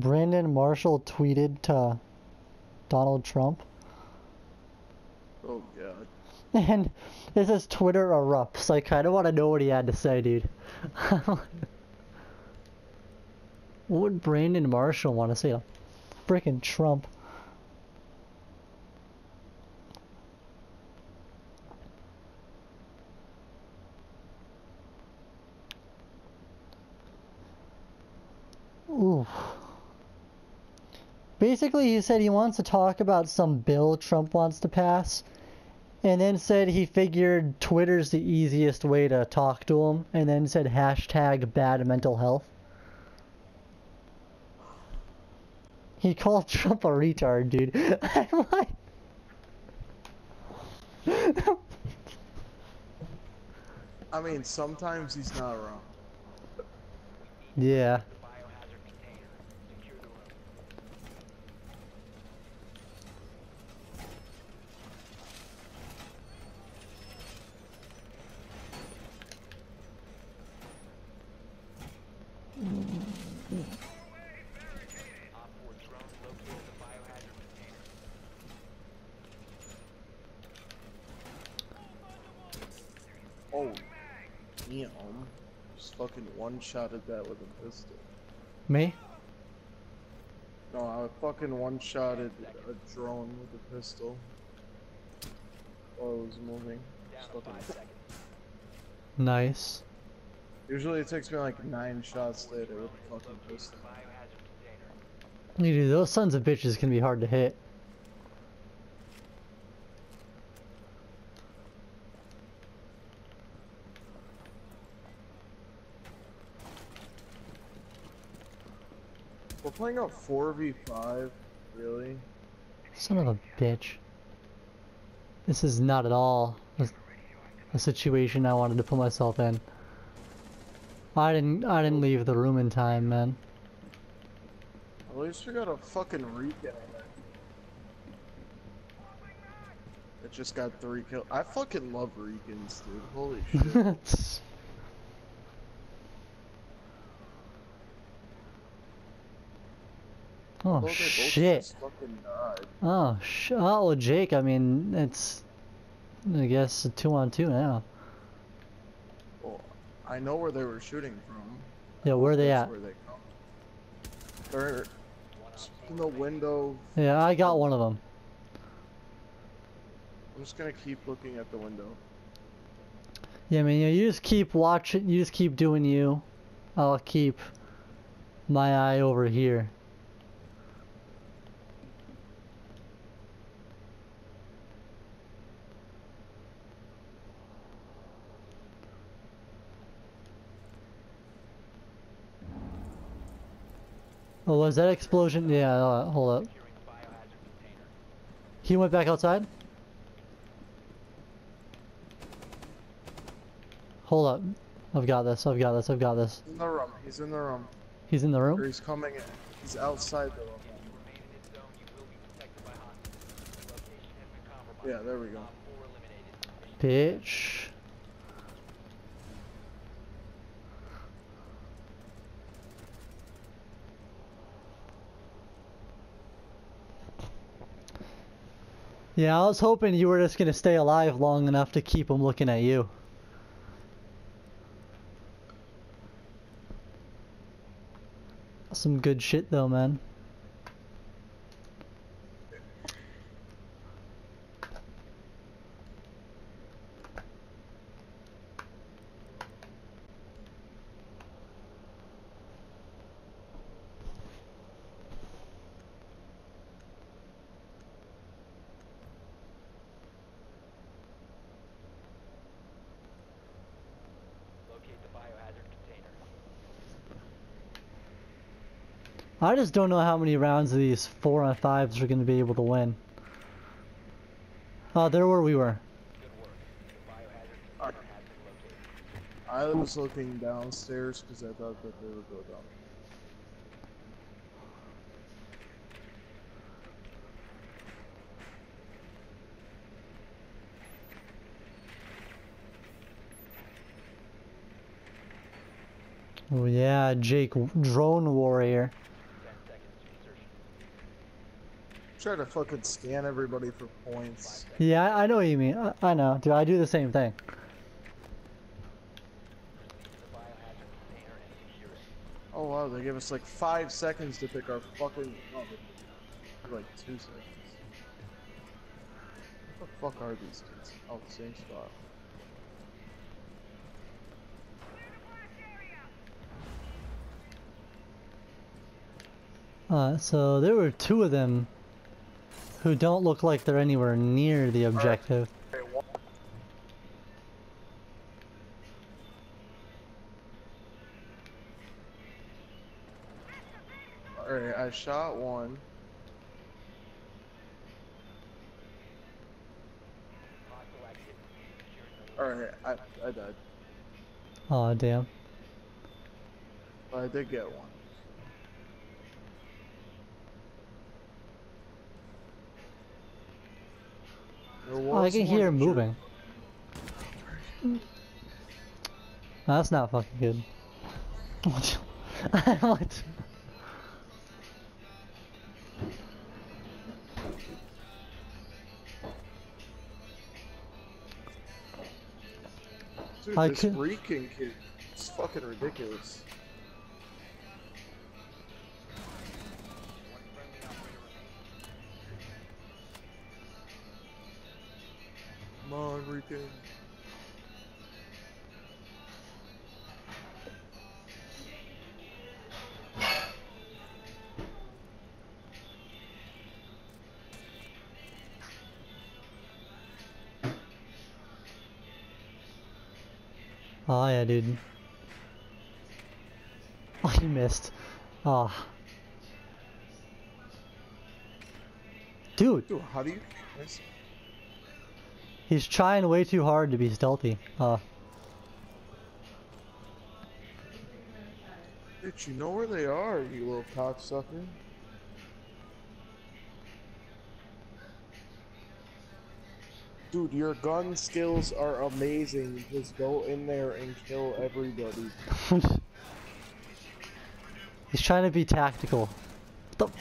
Brandon Marshall tweeted to Donald Trump, Oh god. and it says Twitter erupts. I kind of want to know what he had to say, dude. what would Brandon Marshall want to say to frickin' Trump? Basically, he said he wants to talk about some bill Trump wants to pass, and then said he figured Twitter's the easiest way to talk to him, and then said hashtag bad mental health. He called Trump a retard, dude. I'm like, I mean, sometimes he's not wrong. yeah. Damn. Just fucking one-shotted that with a pistol. Me? No, I fucking one-shotted a drone with a pistol. While it was moving. Just fucking- Nice. Usually it takes me like nine shots to hit with a fucking Located pistol. the biohazard container. Dude, those sons of bitches can be hard to hit. We're playing a 4v5? Really? Son of a bitch. This is not at all a, a situation I wanted to put myself in. I didn't I didn't leave the room in time, man. At least we got a fucking there. It just got three kills. I fucking love Ricans, dude. Holy shit. oh shit. Oh sh oh well, Jake, I mean it's I guess a two on two now. Well, I know where they were shooting from. Yeah, where are they at? Where they come. They're in the window. Yeah, I got one of them. I'm just gonna keep looking at the window. Yeah, I mean, you just keep watching, you just keep doing you. I'll keep my eye over here. Oh, was that explosion? Yeah, uh, hold up. Securing the biohazard container. He went back outside? Hold up. I've got this, I've got this, I've got this. He's in the room. He's in the room. He's in the Or room? he's coming in. He's outside the room. Remain in this zone. You will be detected by hostiles. Your location has been compromised. Yeah, there we go. Op 4 eliminated. Bitch. Yeah, I was hoping you were just gonna stay alive long enough to keep him looking at you. Some good shit though, man. I just don't know how many rounds of these four on fives are gonna be able to win. Oh, there where we were. Good work. The biohazard container has been located. I was looking downstairs because I thought that they would go down. Oh yeah, Jake, drone warrior. Ten seconds Try to fucking scan everybody for points. Yeah, I, know what you mean. I, I know, dude. I do the same thing. The biohazard container and secure it. Oh wow, they give us like five seconds to pick our fucking. Oh, like two seconds. What the fuck are these dudes? Oh, same spot. Uh, so there were two of them who don't look like they're anywhere near the objective. Alright, I shot one. Hostile activity. Securing the Alright, I, I died. Oh damn. But I did get one. Oh, I can hear him moving. That's not fucking good. What? what? Dude, I this Rican kid is fucking ridiculous. Come on, Rican. Oh yeah, dude. Oh, you missed. Oh. Dude, Dude, how do you missing? He's trying way too hard to be stealthy. Uh, Bitch, you know where they are, you little cocksucker. Dude, your gun skills are amazing. Just go in there and kill everybody. he's trying to be tactical. What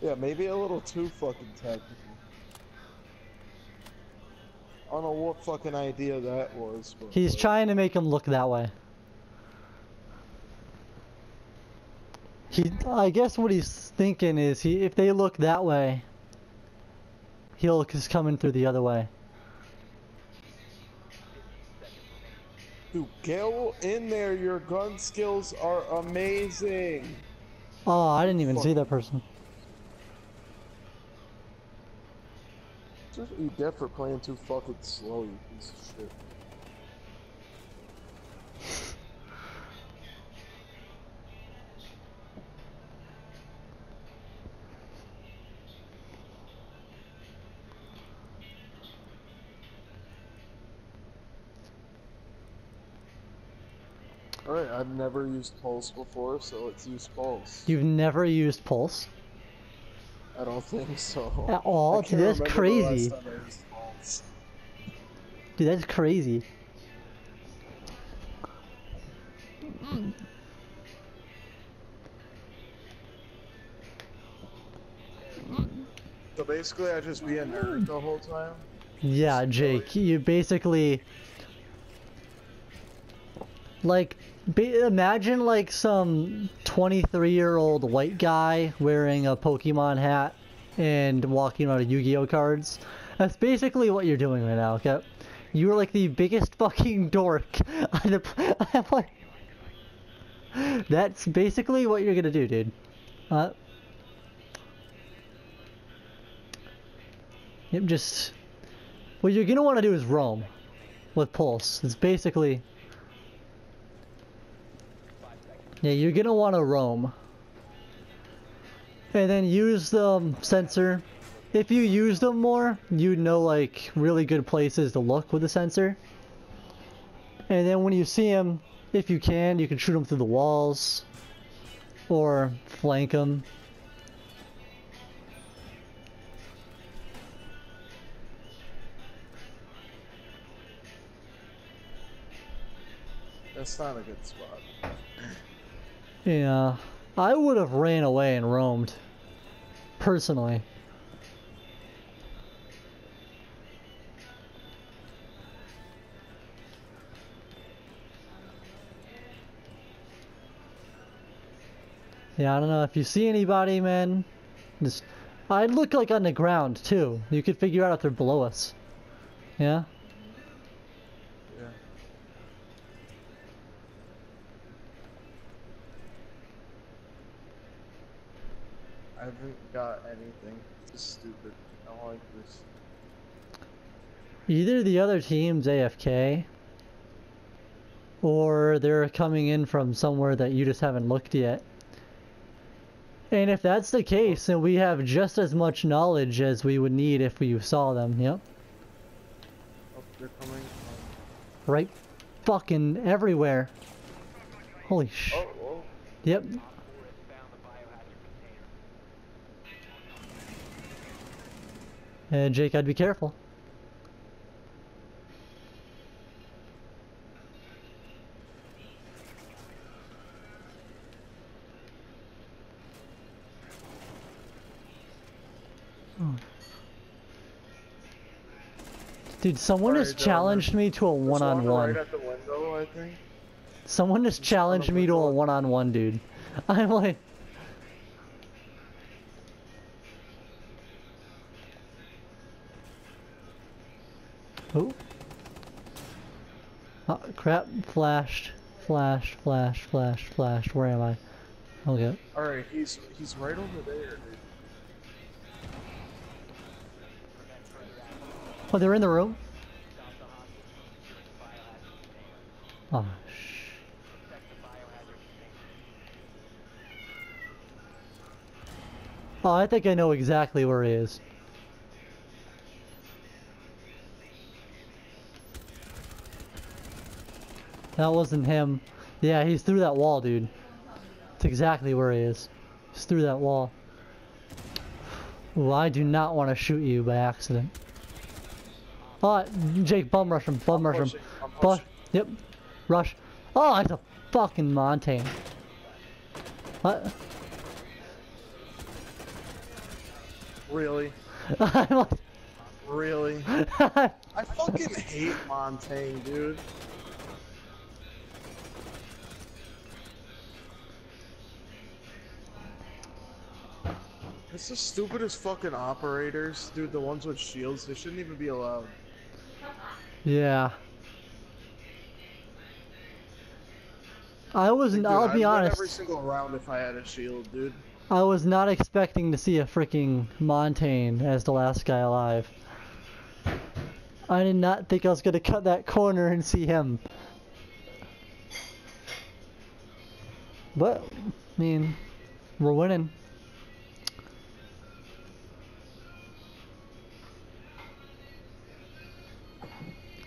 the- Yeah, maybe a little too fucking tactical. I don't know what fucking idea that was. But He's like, trying to make him look that way. He, I guess what he's thinking is he, if they look that way, he'll just come in through the other way. Dude, go in there. Your gun skills are amazing. Oh, I didn't even see Fuck. that person. Just you dead for playing too fucking slow, you piece of shit. Alright, I've never used Pulse before, so let's use Pulse. You've never used Pulse I don't think so. at all? Dude, that's remember the last crazy. time I used Pulse. Dude, that's crazy. So basically, I just be a nerd the whole time. Yeah, Jake, you basically like ba- imagine like some 23-year-old white guy wearing a Pokemon hat and walking on Yu-Gi-Oh cards. That's basically what you're doing right now, okay? You're like the biggest fucking dork on the I'm like That's basically what you're gonna do, dude. Uh, yep, just what you're gonna want to do is roam with pulse. It's basically yeah, you're gonna want to roam, and then use the um, sensor. If you use them more, you know like really good places to look with the sensor. And then when you see them, if you can, you can shoot them through the walls or flank them. That's not a good spot. Yeah. I would have ran away and roamed. Personally. Yeah, I don't know if you see anybody, man. Just, I'd look like on the ground too. You could figure out if they're below us. Yeah. Yeah. I haven't got anything. This is stupid. I don't like this. Either the other team's AFK, or they're coming in from somewhere that you just haven't looked yet. And if that's the case, then we have just as much knowledge as we would need if we saw them. Yep. Oh, they're coming. Right fucking everywhere. Holy sh. Oh, oh. Yep. And Jake, I'd be careful. Oh. Dude, someone just challenged me to a one-on-one. Right window, Someone just Just challenged me to a one-on-one, dude. I'm like, oh, oh, crap! Flashed, flash, flash, flash, flash. Where am I? Okay. All right, he's he's right over there, dude. Oh, they're in the room. Stop the hostage. Secure the biohazard container. Oh, shh. Protect the biohazard container. Oh, I think I know exactly where he is. That wasn't him. Yeah, he's through that wall, dude. That's exactly where he is. He's through that wall. Ooh, I do not want to shoot you by accident. Oh, Jake, bum rush him, bum I'm rush him. pushing, I'm But, yep, rush. Oh, it's a fucking Montagne. What? Really? Really? I fucking hate Montagne, dude. It's the stupidest fucking operators, dude. The ones with shields, they shouldn't even be allowed. yeah. I wasn't. Dude, I'll be honest. Every single round if I had a shield, dude. I was not expecting to see a freaking Montagne as the last guy alive. I did not think I was gonna cut that corner and see him. But, I mean, we're winning.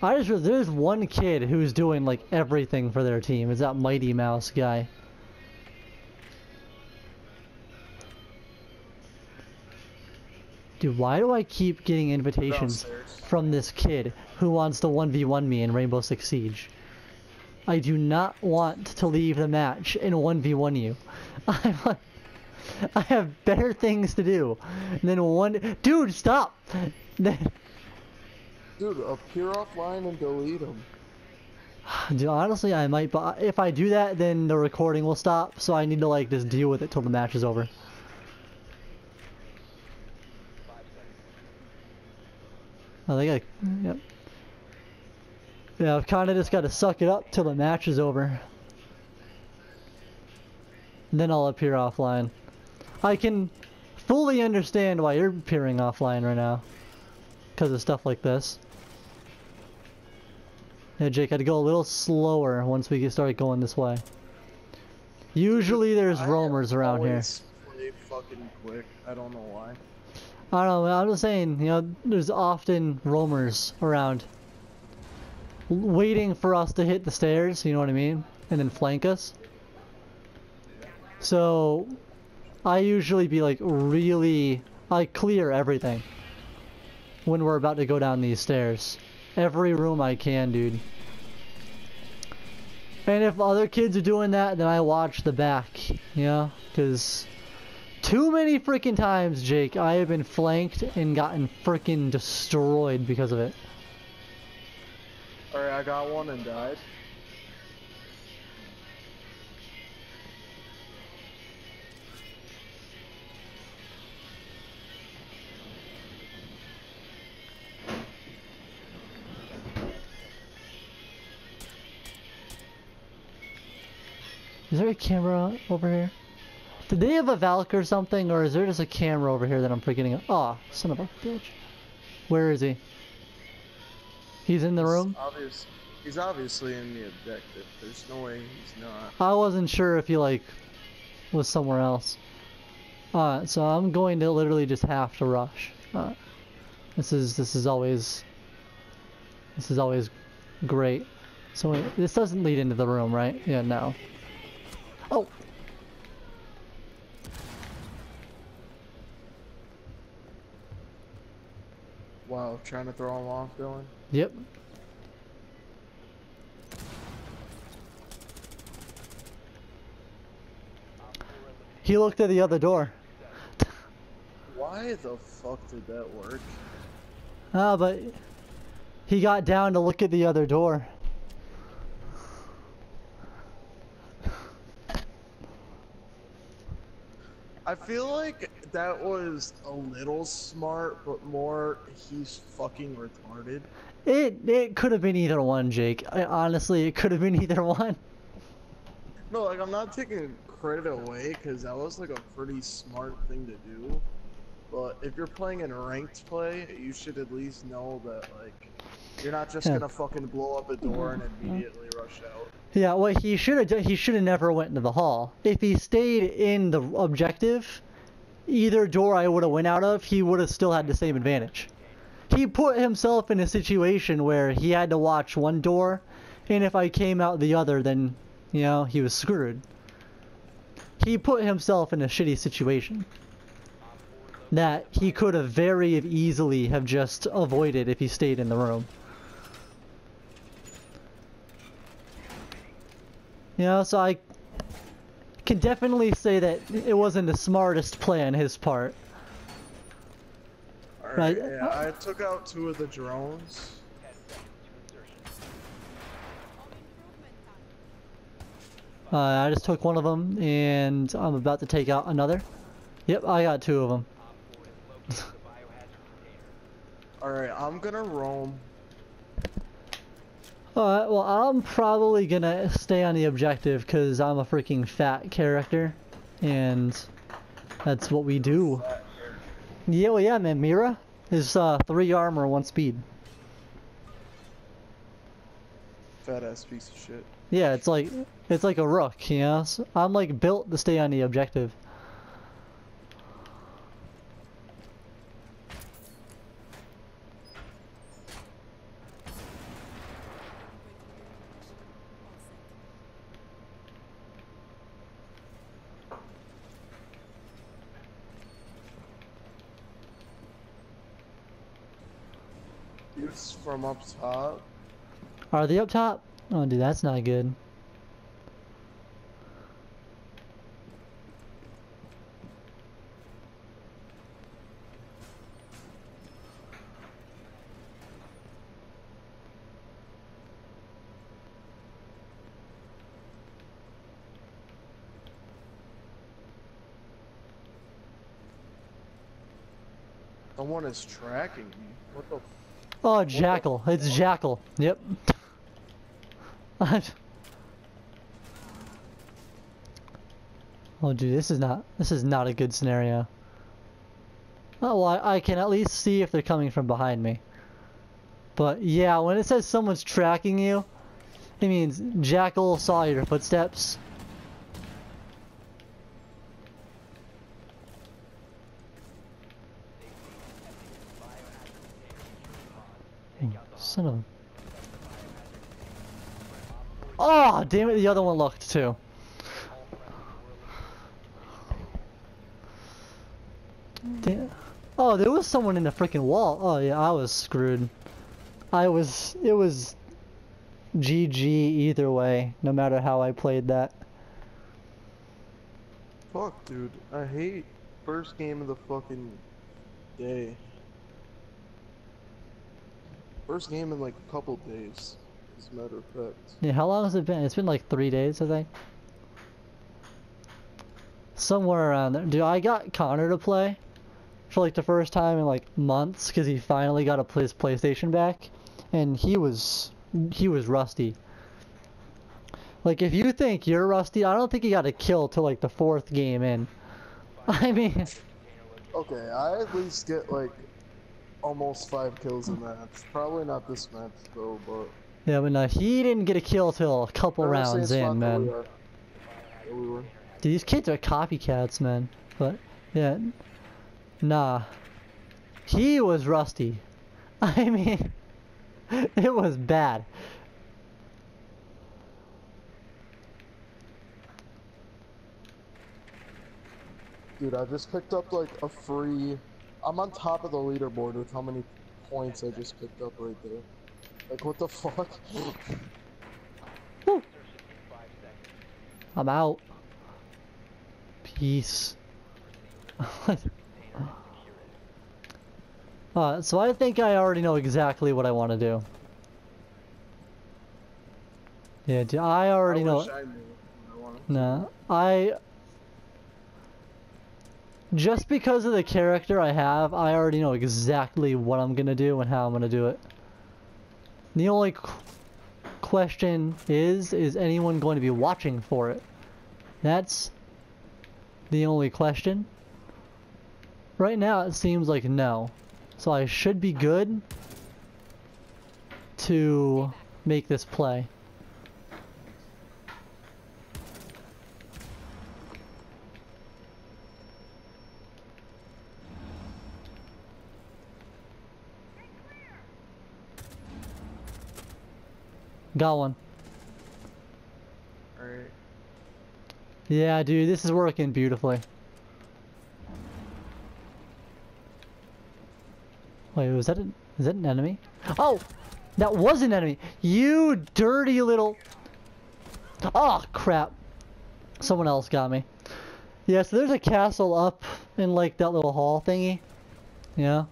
I just there's one kid who's doing like everything for their team. Is that Mighty Mouse guy? Dude, why do I keep getting invitations from this kid who wants to 1v1 me in Rainbow Six Siege? I do not want to leave the match and 1v1 you. I'm like, I have better things to do than one. Dude, stop! Dude, appear offline and delete them. Dude, honestly, I might. But if I do that, then the recording will stop. So I need to like just deal with it till the match is over. I think I. Yep. Yeah, I've kind of just got to suck it up till the match is over. And Then I'll appear offline. I can fully understand why you're appearing offline right now. Because of stuff like this. Yeah, Jake, I'd go a little slower once we get start going this way. Usually there's I roamers around here. Play fucking quick. I don't know why. I don't know, I'm just saying, you know, there's often roamers around. Waiting for us to hit the stairs, you know what I mean? And then flank us. So, I usually be like really, I clear everything. When we're about to go down these stairs. Every room I can, dude. And if other kids are doing that, then I watch the back, you know? Because too many freaking times, Jake, I have been flanked and gotten freaking destroyed because of it. Alright, I got one and died. Is there a camera over here? Did they have a Valk or something, or is there just a camera over here that I'm forgetting? Oh, son of a bitch. Where is he? He's in the He's room? Obvious. He's obviously in the objective. There's no way he's not. I wasn't sure if he, like, was somewhere else. Alright, so I'm going to literally just have to rush. Uh, this is, this is always, this is always great. So wait, this doesn't lead into the room, right? Yeah, no. Oh! Wow, trying to throw him off, Dylan. Yep. He looked at the other door. Why the fuck did that work? Ah, but he got down to look at the other door. I feel like that was a little smart, but more he's fucking retarded. It it could have been either one, Jake. I, honestly, it could have been either one. No, like I'm not taking credit away because that was like a pretty smart thing to do. But if you're playing in ranked play, you should at least know that like you're not just Yeah. gonna fucking blow up a door and immediately out. Yeah, well, he should have he should have never went into the hall. If he stayed in the objective, either door I would have went out of, he would have still had the same advantage. He put himself in a situation where he had to watch one door, and if I came out the other, then, you know, he was screwed. He put himself in a shitty situation that he could have very easily have just avoided if he stayed in the room. You know, so I can definitely say that it wasn't the smartest play on his part. Alright, Right. yeah, I took out two of the drones. 10 seconds to insertion. Uh, I just took one of them, and I'm about to take out another. Yep, I got two of them. Op 4 has located the biohazard container. Alright, I'm gonna roam. Alright, well, I'm probably gonna stay on the objective because I'm a freaking fat character, and that's what we do. Yeah, well, yeah, man, Mira is uh, three armor, one speed. Fat ass piece of shit. Yeah, it's like it's like a rook, you know. So I'm like built to stay on the objective. It's from up top. Are they up top? Oh, dude, that's not good. Someone is tracking me. What the? Oh, Jackal. It's Jackal. Yep. oh, dude, this is not this is not a good scenario. Oh, well, I, I can at least see if they're coming from behind me. But yeah, when it says someone's tracking you, it means Jackal saw your footsteps. Of. Oh, damn it, the other one locked too. Damn. Oh, there was someone in the freaking wall. Oh yeah, I was screwed. I was, it was GG either way, no matter how I played that. Fuck, dude. I hate first game of the fucking day. First game in like a couple days, as a matter of fact. Yeah, how long has it been? It's been like three days, I think. Somewhere around there. Dude, I got Connor to play for like the first time in like months because he finally got a his PlayStation back, and he was he was rusty. Like if you think you're rusty, I don't think he got a kill till like the fourth game in. I mean, Okay, I at least get like almost five kills in match. Probably not this match though, but yeah, but no, he didn't get a kill till a couple rounds in, we man. we. Dude, these kids are copycats, man. But yeah, nah, he was rusty. I mean, it was bad. Dude, I just picked up like a free. I'm on top of the leaderboard with how many points I just picked up right there. Like, what the fuck? I'm out. Peace. uh, so I think I already know exactly what I want to do. Yeah, I already I know. I knew what I wanted. No, I. Just because of the character I have, I already know exactly what I'm gonna do and how I'm gonna do it. The only qu- question is, is anyone going to be watching for it? That's the only question. Right now, it seems like no. So I should be good to make this play. Got one. Alright. Yeah, dude, this is working beautifully. Wait, was that an, is that an enemy? Oh, that was an enemy. You dirty little. Oh crap! Someone else got me. Yeah, so there's a castle up in like that little hall thingy. Yeah.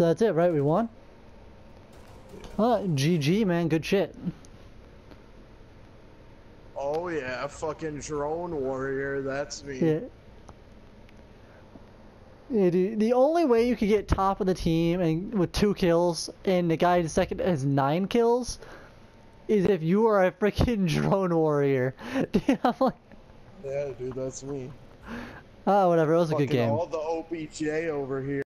So that's it, right? We won. Uh, GG, man. Good shit. Oh yeah, fucking drone warrior. That's me. Yeah. Yeah, dude, the only way you could get top of the team and with two kills, and the guy in second has nine kills, is if you are a freaking drone warrior. Dude, I'm like, Yeah, dude, that's me. ah, whatever. It was a good game. all the OBJ over here.